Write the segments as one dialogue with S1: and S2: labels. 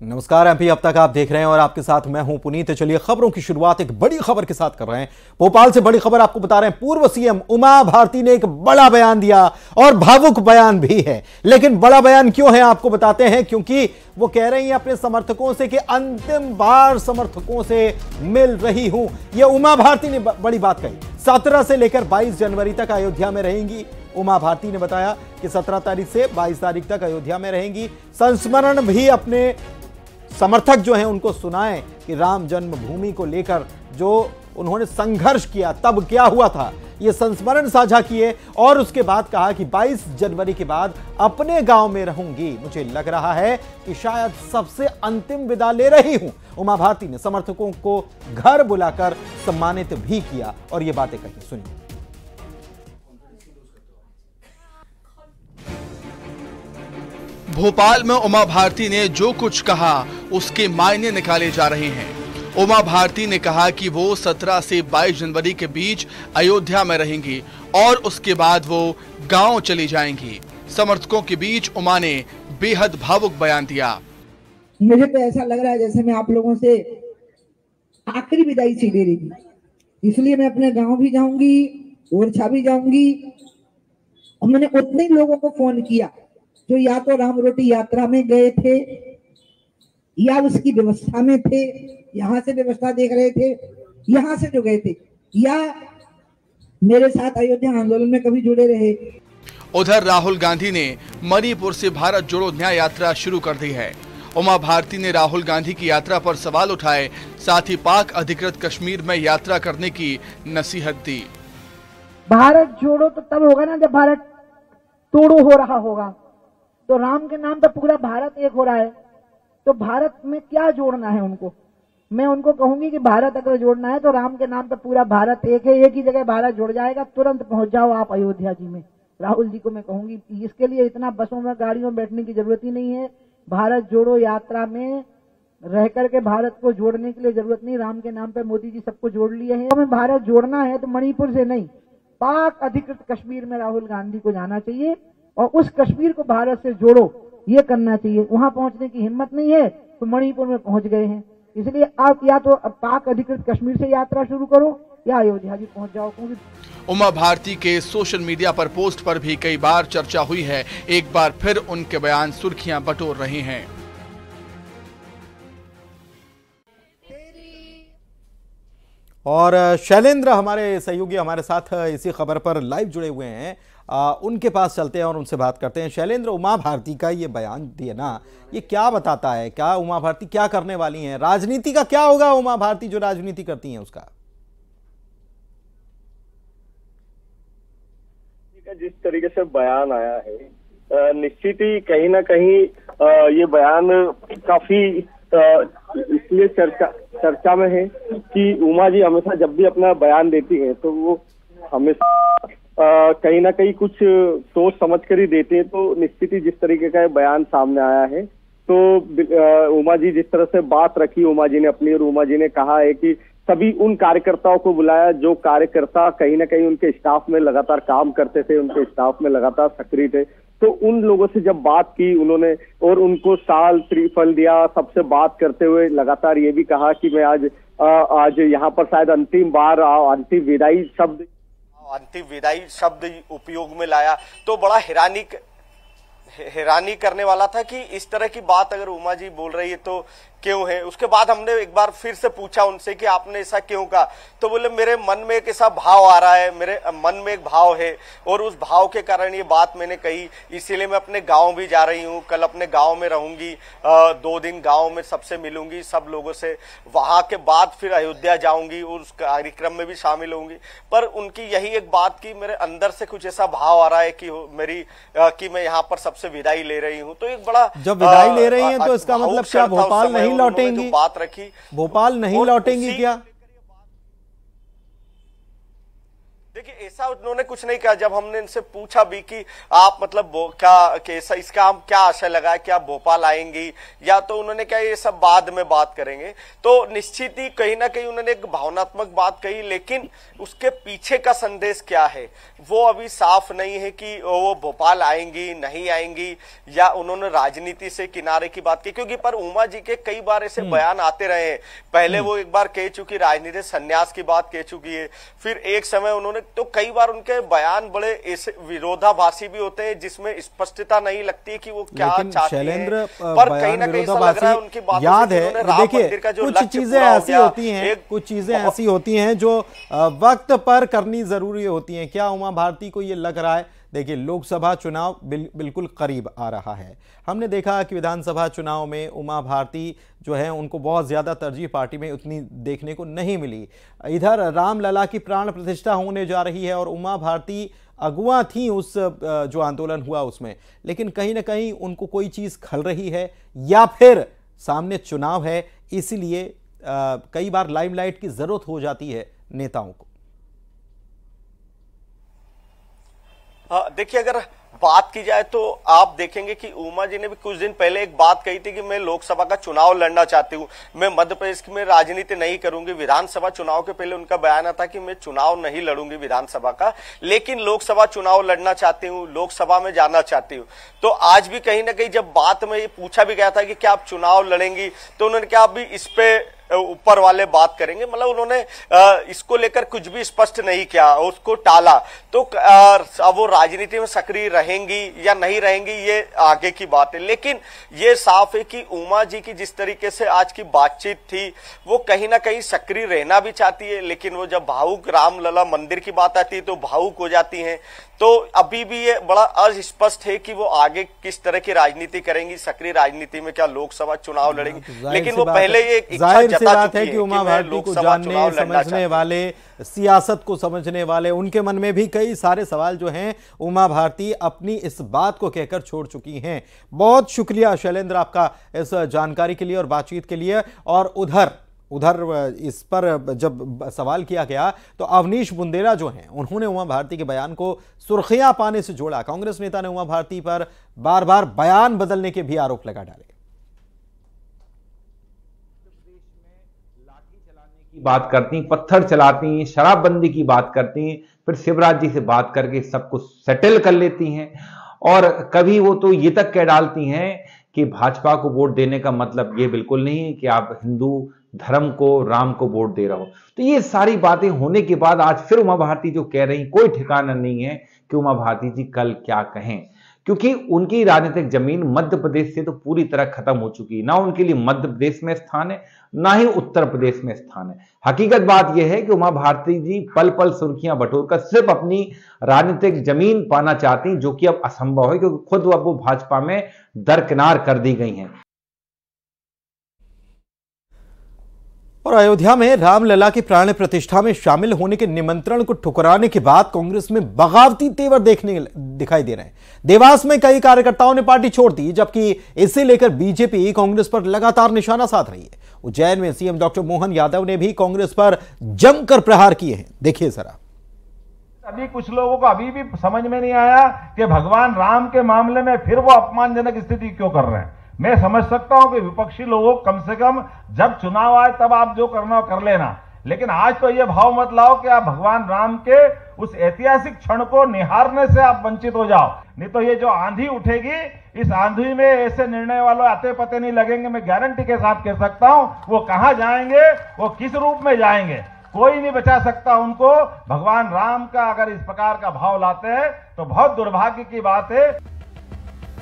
S1: नमस्कार एमपी अब तक आप देख रहे हैं और आपके साथ मैं हूँ पुनीत। चलिए, खबरों की शुरुआत एक बड़ी खबर के साथ कर रहे हैं। भोपाल से बड़ी खबर आपको बता रहे हैं, पूर्व सीएम उमा भारती ने एक बड़ा बयान दिया और भावुक बयान भी है। लेकिन बड़ा बयान क्यों है, आपको बताते हैं, क्योंकि वो कह रही हैं अपने समर्थकों से कि अंतिम बार समर्थकों से मिल रही हूँ। यह उमा भारती ने बड़ी बात कही। सत्रह से लेकर बाईस जनवरी तक अयोध्या में रहेंगी। उमा भारती ने बताया कि 17 तारीख से 22 तारीख तक अयोध्या में रहेंगी। संस्मरण भी अपने समर्थक जो हैं उनको सुनाएँ कि राम जन्मभूमि को लेकर जो उन्होंने संघर्ष किया, तब क्या हुआ था? ये संस्मरण साझा किए और उसके बाद कहा कि 22 जनवरी के बाद अपने गाँव में रहूँगी। मुझे लग रहा है कि शायद सबसे अंतिम विदा ले रही हूँ। उमा भारती ने समर्थकों को घर बुलाकर सम्मानित भी किया और ये बातें कही सुनिए
S2: भोपाल में उमा भारती ने जो कुछ कहा उसके मायने निकाले जा रहे हैं। उमा भारती ने कहा कि वो 17 से 22 जनवरी के बीच अयोध्या में रहेंगी और उसके बाद वो गाँव चली जाएँगी। समर्थकों के बीच उमा ने बेहद भावुक बयान दिया।
S3: मुझे तो ऐसा लग रहा है जैसे मैं आप लोगों से आखिरी विदाई सी दे रही इसलिए मैं अपने गाँव भी जाऊँगी, ओरछा भी जाऊँगी। और मैंने उतने लोगों को फ़ोन किया जो या तो राम रोटी यात्रा में गए थे या उसकी व्यवस्था में थे यहाँ से व्यवस्था देख रहे थे यहाँ से जो गए थे या मेरे साथ अयोध्या आंदोलन में कभी जुड़े रहे।
S2: उधर राहुल गांधी ने मणिपुर से भारत जोड़ो न्याय यात्रा शुरू कर दी है। उमा भारती ने राहुल गांधी की यात्रा पर सवाल उठाए साथ ही पाक अधिकृत कश्मीर में यात्रा करने की नसीहत दी।
S3: भारत जोड़ो तो तब होगा ना जब भारत तोड़ो हो रहा होगा। तो राम के नाम पर पूरा भारत एक हो रहा है। तो भारत में क्या जोड़ना है उनको? मैं उनको कहूँगी कि भारत अगर जोड़ना है तो राम के नाम पर पूरा भारत एक है, एक ही जगह भारत जुड़ जाएगा, तुरंत पहुँच जाओ आप अयोध्या जी में। राहुल जी को मैं कहूँगी इसके लिए इतना बसों में गाड़ियों में बैठने की ज़रूरत ही नहीं है। भारत जोड़ो यात्रा में, रह करके भारत को जोड़ने के लिए ज़रूरत नहीं। राम के नाम पर मोदी जी सबको जोड़ लिए हैं। हमें भारत जोड़ना है तो मणिपुर से नहीं, पाक अधिकृत कश्मीर में राहुल गांधी को जाना चाहिए और उस कश्मीर को भारत से जोड़ो। ये करना चाहिए। वहाँ पहुँचने की हिम्मत नहीं है तो मणिपुर में पहुँच गए हैं। इसलिए आप या तो पाक अधिकृत कश्मीर से यात्रा शुरू करो या अयोध्या जी पहुँच जाओ। क्योंकि
S2: उमा भारती के सोशल मीडिया पर पोस्ट पर भी कई बार चर्चा हुई है। एक बार फिर उनके बयान सुर्खियाँ बटोर रहे हैं।
S1: और शैलेंद्र हमारे सहयोगी हमारे साथ इसी खबर पर लाइव जुड़े हुए हैं। आ, उनके पास चलते हैं और उनसे बात करते हैं। शैलेंद्र उमा भारती का ये बयान दिए ना ये क्या बताता है? क्या उमा भारती क्या करने वाली हैं? राजनीति का क्या होगा उमा भारती जो राजनीति करती हैं उसका?
S4: जिस तरीके से बयान आया है निश्चित ही कहीं ना कहीं ये बयान काफ़ी इसलिए चर्चा चर्चा में है कि उमा जी हमेशा जब भी अपना बयान देती है तो वो हमेशा कहीं ना कहीं कुछ सोच समझ कर ही देते हैं। तो निश्चित ही जिस तरीके का बयान सामने आया है तो उमा जी जिस तरह से बात रखी उमा जी ने अपनी और उमा जी ने कहा है कि सभी उन कार्यकर्ताओं को बुलाया जो कार्यकर्ता कहीं ना कहीं उनके स्टाफ में लगातार काम करते थे उनके स्टाफ में लगातार सक्रिय थे। तो उन लोगों से जब बात की उन्होंने और उनको साल त्रिफल दिया सबसे बात करते हुए लगातार ये भी कहा कि मैं आज आ, आज यहाँ पर शायद अंतिम बार अंतिम विदाई शब्द
S5: अंतिम विदाई शब्द उपयोग में लाया। तो बड़ा हैरानी हैरानी करने वाला था कि इस तरह की बात अगर उमा जी बोल रही है तो क्यों है? उसके बाद हमने एक बार फिर से पूछा उनसे कि आपने ऐसा क्यों कहा? तो बोले मेरे मन में एक ऐसा भाव आ रहा है मेरे मन में एक भाव है और उस भाव के कारण ये बात मैंने कही। इसीलिए मैं अपने गाँव भी जा रही हूँ। कल अपने गाँव में रहूँगी। दो दिन गाँव में सबसे मिलूँगी सब लोगों से। वहाँ के बाद फिर अयोध्या जाऊँगी और उस कार्यक्रम में भी शामिल होंगी। पर उनकी यही एक बात की मेरे अंदर से कुछ ऐसा भाव आ रहा है कि मेरी कि मैं यहाँ पर सबसे विदाई ले रही हूँ। तो एक बड़ा
S1: जब विदाई ले रही है तो इसका मतलब क्या भोपाल नहीं लौटेंगी।
S5: बात रखी
S1: भोपाल नहीं लौटेंगी क्या?
S5: देखिए ऐसा उन्होंने कुछ नहीं कहा। जब हमने इनसे पूछा भी कि आप मतलब क्या कैसा इसका हम क्या आशय लगाए कि आप भोपाल आएँगी? या तो उन्होंने क्या ये सब बाद में बात करेंगे। तो निश्चित ही कहीं ना कहीं उन्होंने एक भावनात्मक बात कही लेकिन उसके पीछे का संदेश क्या है? वो अभी साफ़ नहीं है कि वो भोपाल आएँगी नहीं आएँगी या उन्होंने राजनीति से किनारे की बात की। क्योंकि पर उमा जी के कई बार ऐसे हम्म। बयान आते रहे हैं। पहले हम्म। वो एक बार कह चुकी राजनीति संन्यास की बात कह चुकी है। फिर एक समय उन्होंने तो कई बार उनके बयान बड़े ऐसे विरोधाभासी भी होते हैं जिसमें स्पष्टता नहीं लगती कि वो क्या चाहते हैं। पर कहीं ना कहीं ऐसा लग रहा है उनकी बात
S1: याद है देखिए कुछ चीज़ें ऐसी होती हैं कुछ चीज़ें ऐसी होती हैं जो वक्त पर करनी ज़रूरी होती हैं। क्या उमा भारती को ये लग रहा है देखिए लोकसभा चुनाव बिल, बिल्कुल करीब आ रहा है। हमने देखा कि विधानसभा चुनाव में उमा भारती जो है उनको बहुत ज़्यादा तरजीह पार्टी में उतनी देखने को नहीं मिली। इधर रामलला की प्राण प्रतिष्ठा होने जा रही है और उमा भारती अगुआ थी उस जो आंदोलन हुआ उसमें। लेकिन कहीं ना कहीं उनको कोई चीज़ खल रही है या फिर सामने चुनाव है इसीलिए कई बार लाइमलाइट की ज़रूरत हो जाती है नेताओं को।
S5: देखिए अगर बात की जाए तो आप देखेंगे कि उमा जी ने भी कुछ दिन पहले एक बात कही थी कि मैं लोकसभा का चुनाव लड़ना चाहती हूँ। मैं मध्य प्रदेश में राजनीति नहीं करूँगी। विधानसभा चुनाव के पहले उनका बयान था कि मैं चुनाव नहीं लड़ूँगी विधानसभा का। लेकिन लोकसभा चुनाव लड़ना चाहती हूँ, लोकसभा में जाना चाहती हूँ। तो आज भी कहीं ना कहीं जब बात में ये पूछा भी गया था कि क्या आप चुनाव लड़ेंगी तो उन्होंने क्या अभी इस पे ऊपर वाले बात करेंगे। मतलब उन्होंने इसको लेकर कुछ भी स्पष्ट नहीं किया, उसको टाला। तो अब वो राजनीति में सक्रिय रहेंगी या नहीं रहेंगी, ये आगे की बात है। लेकिन ये साफ़ है कि उमा जी की जिस तरीके से आज की बातचीत थी, वो कहीं ना कहीं सक्रिय रहना भी चाहती है, लेकिन वो जब भावुक रामलला मंदिर की बात आती है तो भावुक हो जाती हैं। तो अभी भी ये बड़ा अस्पष्ट है कि वो आगे किस तरह की राजनीति करेंगी सक्रिय राजनीति में क्या लोकसभा चुनाव हाँ, लड़ेंगी? तो लेकिन वो पहले ये इच्छा जता बात है कि
S1: उमा भारती को जानने समझने वाले सियासत को समझने वाले उनके मन में भी कई सारे सवाल जो हैं उमा भारती अपनी इस बात को कहकर छोड़ चुकी हैं। बहुत शुक्रिया शैलेंद्र आपका इस जानकारी के लिए और बातचीत के लिए। और उधर उधर इस पर जब सवाल किया गया तो अवनीश बुंदेला जो हैं, उन्होंने उमा भारती के बयान को सुर्खियाँ पाने से जोड़ा। कांग्रेस नेता ने उमा भारती पर बार बार बयान बदलने के भी आरोप लगा डाले।
S6: की बात करती, पत्थर चलाती, शराबबंदी की बात करती, फिर शिवराज जी से बात करके सब कुछ सेटल कर लेती हैं। और कभी वो तो ये तक कह डालती हैं कि भाजपा को वोट देने का मतलब ये बिल्कुल नहीं कि आप हिंदू धर्म को, राम को वोट दे रहा हो। तो ये सारी बातें होने के बाद आज फिर उमा भारती जो कह रही कोई ठिकाना नहीं है कि उमा भारती जी कल क्या कहें। क्योंकि उनकी राजनीतिक ज़मीन मध्य प्रदेश से तो पूरी तरह खत्म हो चुकी है। ना उनके लिए मध्य प्रदेश में स्थान है, ना ही उत्तर प्रदेश में स्थान है। हकीकत बात यह है कि उमा भारती जी पल पल सुर्खियाँ बटोरकर सिर्फ़ अपनी राजनीतिक ज़मीन पाना चाहती जो कि अब असंभव है, क्योंकि खुद अब वो भाजपा में दरकिनार कर दी गई हैं।
S1: और अयोध्या में रामलला की प्राण प्रतिष्ठा में शामिल होने के निमंत्रण को ठुकराने के बाद कांग्रेस में बगावती तेवर देखने दिखाई दे रहे हैं। देवास में कई कार्यकर्ताओं ने पार्टी छोड़ दी, जबकि इसे लेकर बीजेपी कांग्रेस पर लगातार निशाना साध रही है। उज्जैन में सीएम डॉक्टर मोहन यादव ने भी कांग्रेस पर जमकर प्रहार किए हैं। देखिए जरा।
S7: अभी कुछ लोगों को अभी भी समझ में नहीं आया कि भगवान राम के मामले में फिर वो अपमानजनक स्थिति क्यों कर रहे हैं। मैं समझ सकता हूँ कि विपक्षी लोगों कम से कम जब चुनाव आए तब आप जो करना कर लेना। लेकिन आज तो ये भाव मत लाओ कि आप भगवान राम के उस ऐतिहासिक क्षण को निहारने से आप वंचित हो जाओ। नहीं तो ये जो आंधी उठेगी, इस आंधी में ऐसे निर्णय वालों आते पते नहीं लगेंगे। मैं गारंटी के साथ कह सकता हूँ, वो कहाँ जाएँगे, वो किस रूप में जाएँगे? कोई नहीं बचा सकता उनको। भगवान राम का अगर इस प्रकार का भाव लाते हैं तो बहुत दुर्भाग्य की बात है।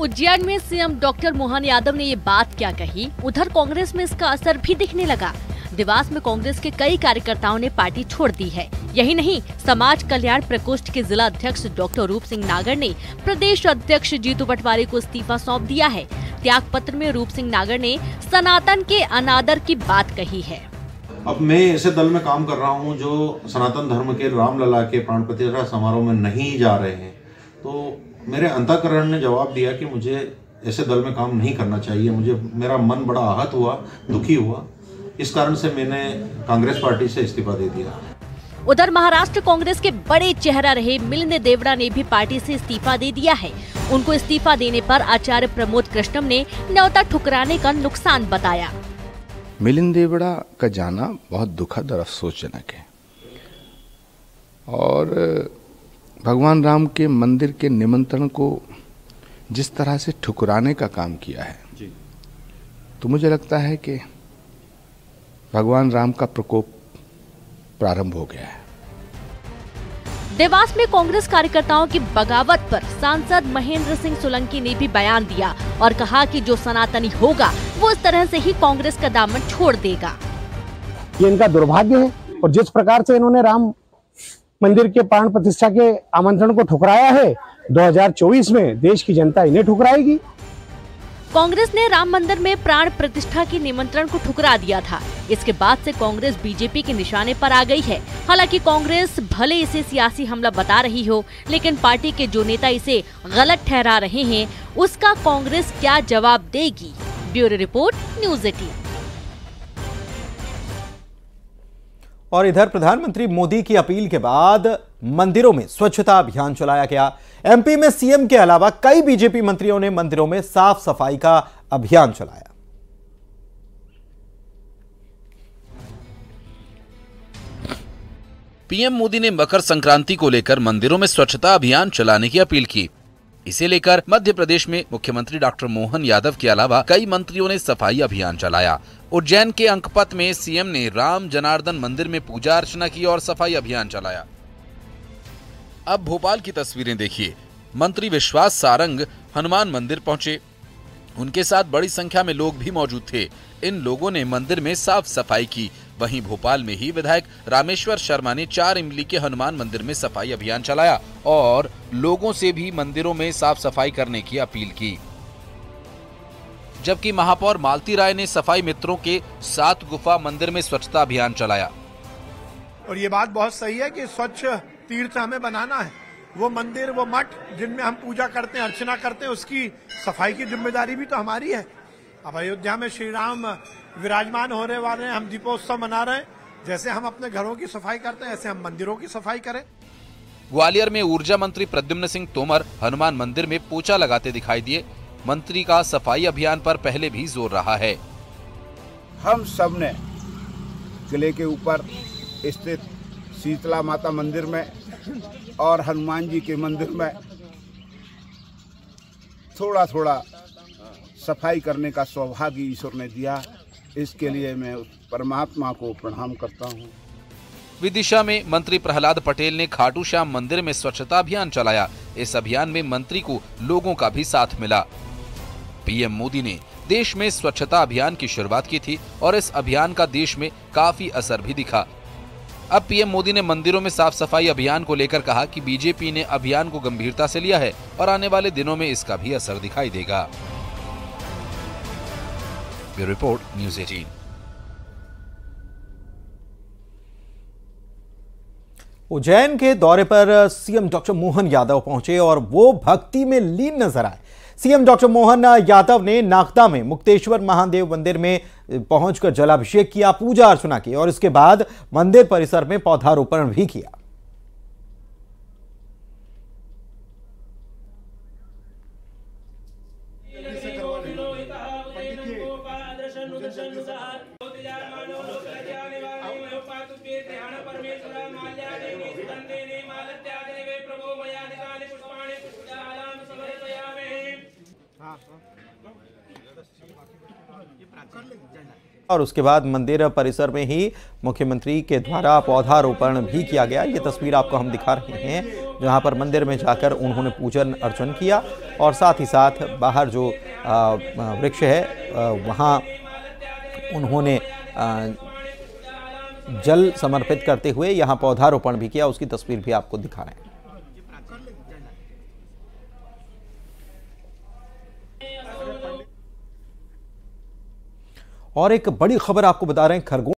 S8: उज्जैन में सीएम डॉक्टर मोहन यादव ने ये बात क्या कही? उधर कांग्रेस में इसका असर भी दिखने लगा। देवास में कांग्रेस के कई कार्यकर्ताओं ने पार्टी छोड़ दी है। यही नहीं, समाज कल्याण प्रकोष्ठ के जिला अध्यक्ष डॉक्टर रूप सिंह नागर ने प्रदेश अध्यक्ष जीतू पटवारी को इस्तीफा सौंप दिया है। त्याग पत्र में रूप सिंह नागर ने सनातन के अनादर की बात कही है।
S9: अब मैं ऐसे दल में काम कर रहा हूँ जो सनातन धर्म के रामलला के प्राण प्रतिष्ठा समारोह में नहीं जा रहे हैं। तो मेरे अंतकरण ने जवाब दिया कि मुझे ऐसे दल में काम नहीं करना चाहिए। मुझे मेरा मन बड़ा आहत हुआ दुखी हुआ। इस कारण से मैंने कांग्रेस पार्टी से इस्तीफा दे दिया।
S8: उधर महाराष्ट्र कांग्रेस के बड़े चेहरा रहे मिलिंद देवड़ा ने भी पार्टी से इस्तीफा दे दिया है। उनको इस्तीफा देने पर आचार्य प्रमोद कृष्णम ने न्योता ठुकराने का नुकसान बताया।
S10: मिलिंद देवड़ा का जाना बहुत दुखद और अफसोसजनक है। और भगवान राम के मंदिर के निमंत्रण को जिस तरह से ठुकराने का काम किया है जी। तो मुझे लगता है कि भगवान राम का प्रकोप प्रारंभ हो गया है
S8: देवास में कांग्रेस कार्यकर्ताओं की बगावत पर सांसद महेंद्र सिंह सोलंकी ने भी बयान दिया और कहा कि जो सनातनी होगा वो इस तरह से ही कांग्रेस का दामन छोड़ देगा
S11: ये इनका दुर्भाग्य है और जिस प्रकार से इन्होंने राम मंदिर के प्राण प्रतिष्ठा के आमंत्रण को ठुकराया है। 2024 में देश की जनता इन्हें ठुकराएगी।
S8: कांग्रेस ने राम मंदिर में प्राण प्रतिष्ठा के निमंत्रण को ठुकरा दिया था। इसके बाद से कांग्रेस बीजेपी के निशाने पर आ गई है। हालाँकि कांग्रेस भले इसे सियासी हमला बता रही हो, लेकिन पार्टी के जो नेता इसे गलत ठहरा रहे हैं, उसका कांग्रेस क्या जवाब देगी? Bureau report, news eighteen.
S1: और इधर प्रधानमंत्री मोदी की अपील के बाद मंदिरों में स्वच्छता अभियान चलाया गया। एमपी में सीएम के अलावा कई बीजेपी मंत्रियों ने मंदिरों में साफ़ सफ़ाई का अभियान चलाया।
S12: पीएम मोदी ने मकर संक्रांति को लेकर मंदिरों में स्वच्छता अभियान चलाने की अपील की। इसे लेकर मध्य प्रदेश में मुख्यमंत्री डॉक्टर मोहन यादव के अलावा कई मंत्रियों ने सफ़ाई अभियान चलाया। उज्जैन के अंकपत में सीएम ने राम जनार्दन मंदिर में पूजा अर्चना की और सफ़ाई अभियान चलाया। अब भोपाल की तस्वीरें देखिए। मंत्री विश्वास सारंग हनुमान मंदिर पहुँचे। उनके साथ बड़ी संख्या में लोग भी मौजूद थे। इन लोगों ने मंदिर में साफ़ सफ़ाई की वहीं भोपाल में ही विधायक रामेश्वर शर्मा ने चार इमली के हनुमान मंदिर में सफ़ाई अभियान चलाया और लोगों से भी मंदिरों में साफ़ सफ़ाई करने की अपील की। जबकि महापौर मालती राय ने सफ़ाई मित्रों के सात गुफा मंदिर में स्वच्छता अभियान चलाया।
S13: और ये बात बहुत सही है कि स्वच्छ तीर्थ हमें बनाना है। वो मंदिर, वो मठ जिनमें हम पूजा करते हैं, अर्चना करते हैं, उसकी सफ़ाई की ज़िम्मेदारी भी तो हमारी है। अब अयोध्या में श्री राम विराजमान होने वाले हैं हम दीपोत्सव मना रहे हैं। जैसे हम अपने घरों की सफ़ाई करते हैं ऐसे हम मंदिरों की सफ़ाई करें।
S12: ग्वालियर में ऊर्जा मंत्री प्रद्युम्न सिंह तोमर हनुमान मंदिर में पोचा लगाते दिखाई दिए। मंत्री का सफ़ाई अभियान पर पहले भी ज़ोर रहा है।
S14: हम सबने किले के ऊपर स्थित शीतला माता मंदिर में और हनुमान जी के मंदिर में थोड़ा थोड़ा सफ़ाई करने का सौभाग्य ईश्वर ने दिया। इसके लिए मैं उस परमात्मा को प्रणाम करता हूँ।
S12: विदिशा में मंत्री प्रहलाद पटेल ने खाटू श्याम मंदिर में स्वच्छता अभियान चलाया। इस अभियान में मंत्री को लोगों का भी साथ मिला। पीएम मोदी ने देश में स्वच्छता अभियान की शुरुआत की थी और इस अभियान का देश में काफ़ी असर भी दिखा। अब पीएम मोदी ने मंदिरों में साफ़ सफ़ाई अभियान को लेकर कहा कि बीजेपी ने अभियान को गंभीरता से लिया है और आने वाले दिनों में इसका भी असर दिखाई देगा। Bureau report news eighteen
S1: Ujjain के दौरे पर सीएम डॉक्टर मोहन यादव पहुँचे और वो भक्ति में लीन नज़र आए। सीएम डॉक्टर मोहन यादव ने नागदा में मुक्तेश्वर महादेव मंदिर में पहुंचकर जलाभिषेक किया, पूजा अर्चना की और इसके बाद मंदिर परिसर में पौधारोपण भी किया। और उसके बाद मंदिर परिसर में ही मुख्यमंत्री के द्वारा पौधारोपण भी किया गया। ये तस्वीर आपको हम दिखा रहे हैं, जहाँ पर मंदिर में जाकर उन्होंने पूजन अर्चन किया और साथ ही साथ बाहर जो वृक्ष है वहाँ उन्होंने जल समर्पित करते हुए यहाँ पौधारोपण भी किया। उसकी तस्वीर भी आपको दिखा रहे हैं और एक बड़ी खबर आपको बता रहे हैं खरगोन